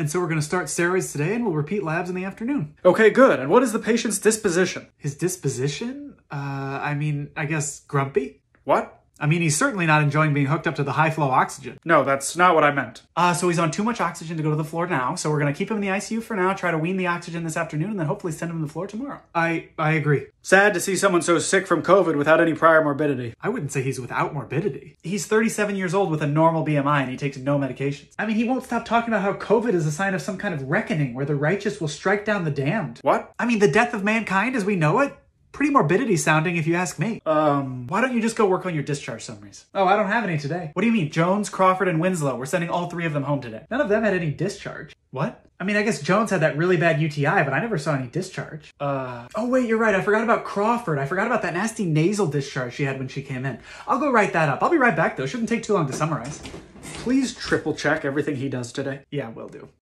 And so we're going to start steroids today and we'll repeat labs in the afternoon. Okay, good. And what is the patient's disposition? His disposition? Uh, I mean, I guess grumpy? What? I mean, he's certainly not enjoying being hooked up to the high flow oxygen. No, that's not what I meant. Uh, so he's on too much oxygen to go to the floor now. So we're going to keep him in the ICU for now, try to wean the oxygen this afternoon, and then hopefully send him to the floor tomorrow. I, I agree. Sad to see someone so sick from COVID without any prior morbidity. I wouldn't say he's without morbidity. He's 37 years old with a normal BMI and he takes no medications. I mean, he won't stop talking about how COVID is a sign of some kind of reckoning where the righteous will strike down the damned. What? I mean, the death of mankind as we know it? Pretty morbidity sounding if you ask me. Um, Why don't you just go work on your discharge summaries? Oh, I don't have any today. What do you mean? Jones, Crawford, and Winslow. We're sending all three of them home today. None of them had any discharge. What? I mean, I guess Jones had that really bad UTI, but I never saw any discharge. uh, Oh, wait, you're right. I forgot about Crawford. I forgot about that nasty nasal discharge she had when she came in. I'll go write that up. I'll be right back, though. Shouldn't take too long to summarize. please triple check everything he does today. Yeah, will do.